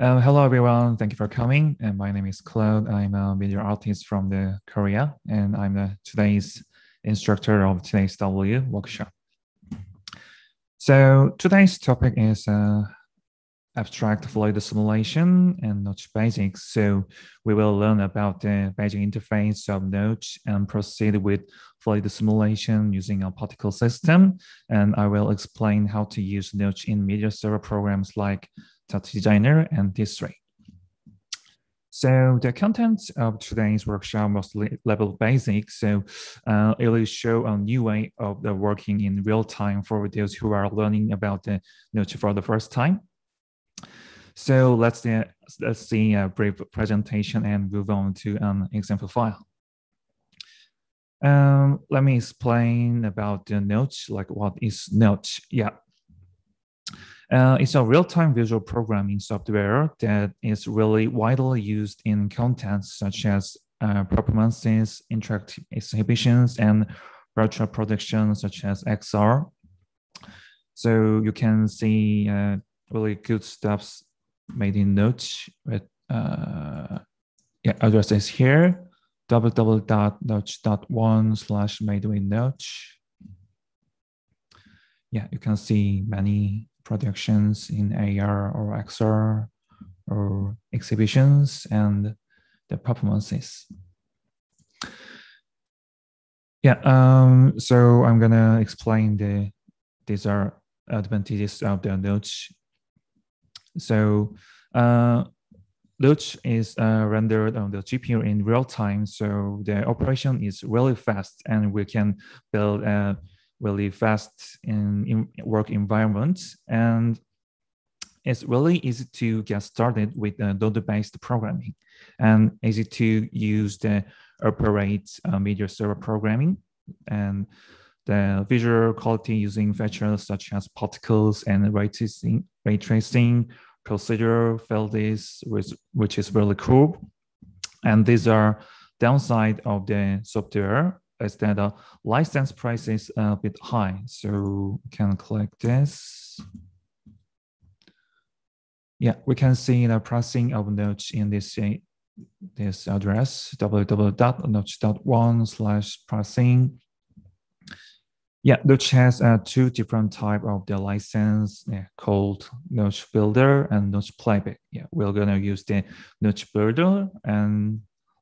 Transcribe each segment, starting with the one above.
Uh, hello, everyone. Thank you for coming. And my name is Claude. I'm a video artist from the Korea, and I'm the, today's instructor of TDSW workshop. So today's topic is uh, abstract fluid simulation and Notch basics. So we will learn about the basic interface of Notch and proceed with fluid simulation using a particle system. And I will explain how to use Notch in media server programs like TouchDesigner and D3. So the content of today's workshop was level basic. So uh, it will show a new way of working in real time for those who are learning about the Notch for the first time. So let's, let's see a brief presentation and move on to an example file. Um, let me explain about the Notch, like what is Notch? Yeah. Uh, it's a real-time visual programming software that is really widely used in contents such as uh, performances, interactive exhibitions, and virtual productions such as XR. So you can see uh, really good stuff made in Notch with uh, yeah, address is here www.notch.one slash made with Notch. Yeah, you can see many productions in AR or XR or exhibitions and the performances. Yeah, um, so I'm gonna explain the these are advantages of the Notch so uh, is uh, rendered on the GPU in real time, so the operation is really fast, and we can build a really fast in, in work environment. And it's really easy to get started with uh, Node-based programming, and easy to use the operate uh, media server programming and the visual quality using features such as particles and ray tracing, ray tracing procedure fields, which, which is really cool. And these are downside of the software is that the license price is a bit high. So we can click this. Yeah, we can see the pricing of Notch in this uh, this address www.notch.one slash pricing yeah, Notch has uh, two different type of the license yeah, called Notch Builder and Notch Playback. Yeah, we're gonna use the Notch Builder and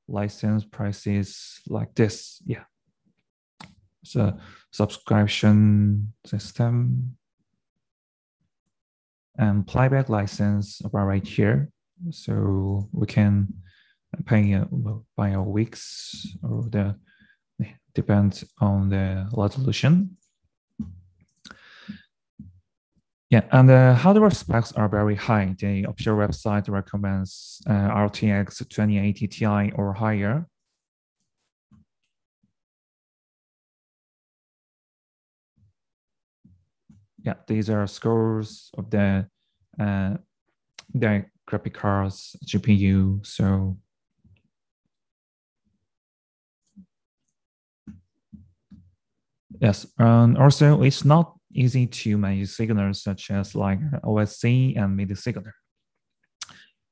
license prices like this. Yeah, so subscription system and playback license about right here. So we can pay uh, by a weeks or the depends on the resolution. Yeah, and the hardware specs are very high. The official website recommends uh, RTX 2080 Ti or higher. Yeah, these are scores of the uh, the graphic cards GPU. So Yes, and also it's not easy to manage signals such as like OSC and MIDI signal.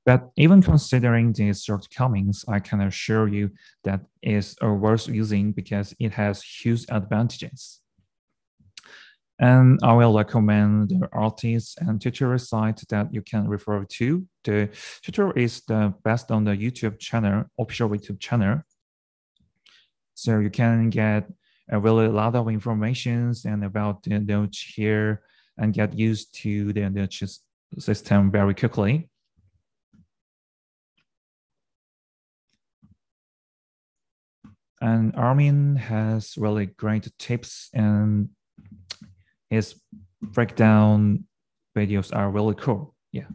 But even considering these shortcomings, I can assure you that it's worth using because it has huge advantages. And I will recommend the artists and tutorial site that you can refer to. The tutorial is the best on the YouTube channel, official YouTube channel. So you can get a really a lot of informations and about the Notch here and get used to the Notch system very quickly. And Armin has really great tips and his breakdown videos are really cool. Yeah,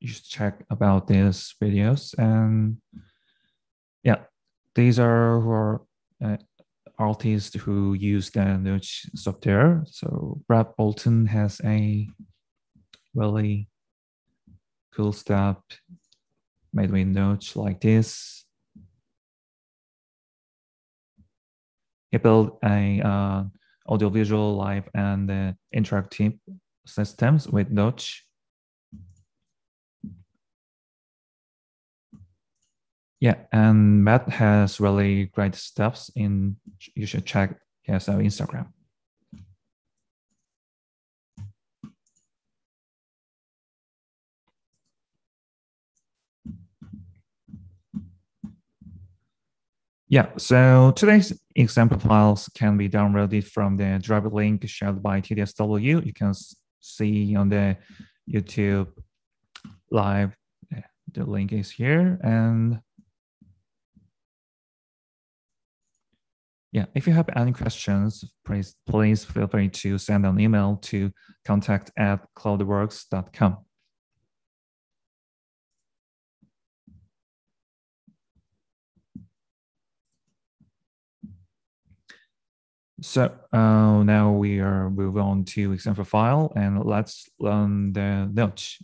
you should check about these videos. And yeah, these are are uh, artists who use the Notch software. So Brad Bolton has a really cool stuff made with Notch like this. He built a uh, audiovisual, live, and uh, interactive systems with Notch. Yeah, and Matt has really great stuffs in, you should check his Instagram. Yeah, so today's example files can be downloaded from the driver link shared by TDSW. You can see on the YouTube live, the link is here. And yeah, if you have any questions, please, please feel free to send an email to contact at claudeworks.com. So uh, now we are move on to example file and let's learn the notes.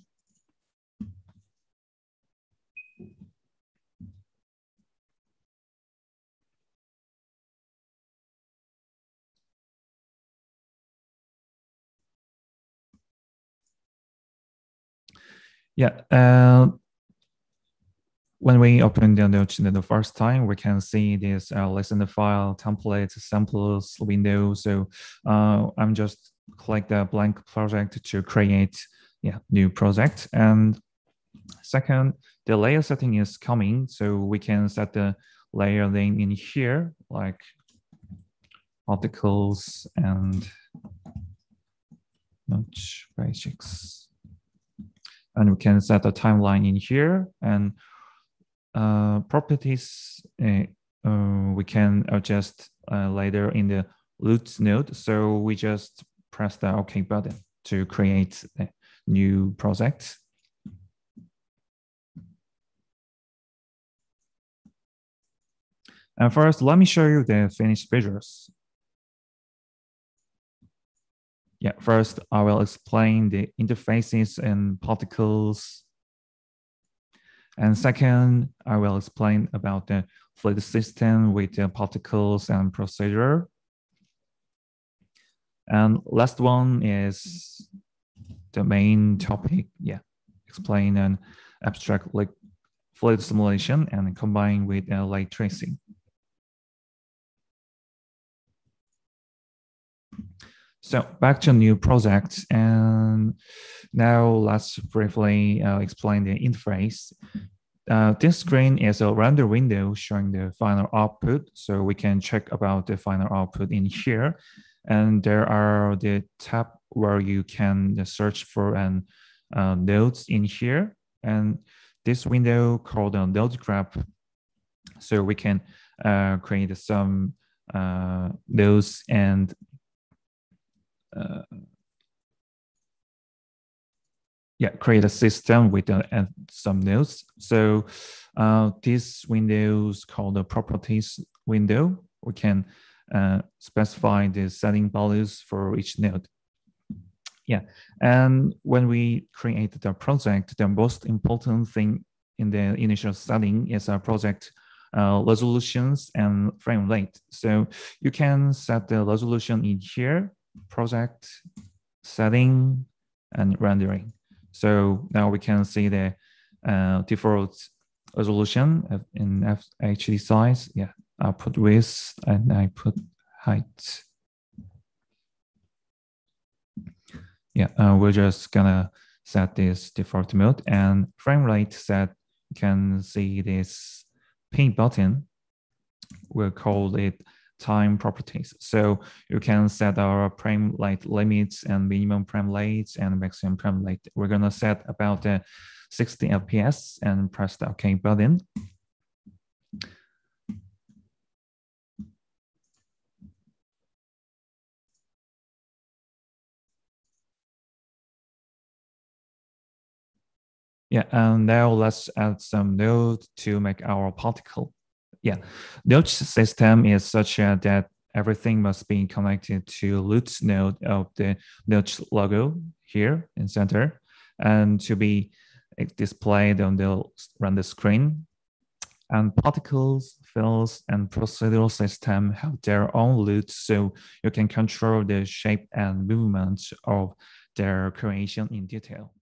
Yeah, uh, when we open the note the first time, we can see this uh, listen file template samples window. So uh, I'm just click the blank project to create yeah new project. And second, the layer setting is coming, so we can set the layer name in here, like particles and notch basics. And we can set a timeline in here and uh, properties uh, uh, we can adjust later in the root node. So we just press the OK button to create a new project. And first, let me show you the finished visuals. Yeah, first I will explain the interfaces and particles and second, I will explain about the fluid system with the particles and procedure. And last one is the main topic. Yeah, explain an abstract like fluid simulation and combine with uh, ray tracing. So back to new project, and now let's briefly uh, explain the interface. Uh, this screen is a render window showing the final output, so we can check about the final output in here. And there are the tab where you can search for an uh, nodes in here. And this window called a node graph, so we can uh, create some uh, nodes and uh, yeah, create a system with uh, some nodes. So uh, this window is called the properties window. We can uh, specify the setting values for each node. Yeah, and when we create the project, the most important thing in the initial setting is our project uh, resolutions and frame rate. So you can set the resolution in here project, setting, and rendering. So now we can see the uh, default resolution in FHD size. Yeah, I put width and I put height. Yeah, uh, we're just gonna set this default mode and frame rate set. You can see this pin button. We'll call it time properties. So you can set our frame rate limits and minimum frame rates and maximum frame rate. We're gonna set about the 60 FPS and press the OK button. Yeah, and now let's add some node to make our particle. Yeah, node system is such that everything must be connected to root node of the node logo here in center and to be eh, displayed on the render screen. And particles, fields, and procedural system have their own roots, so you can control the shape and movement of their creation in detail.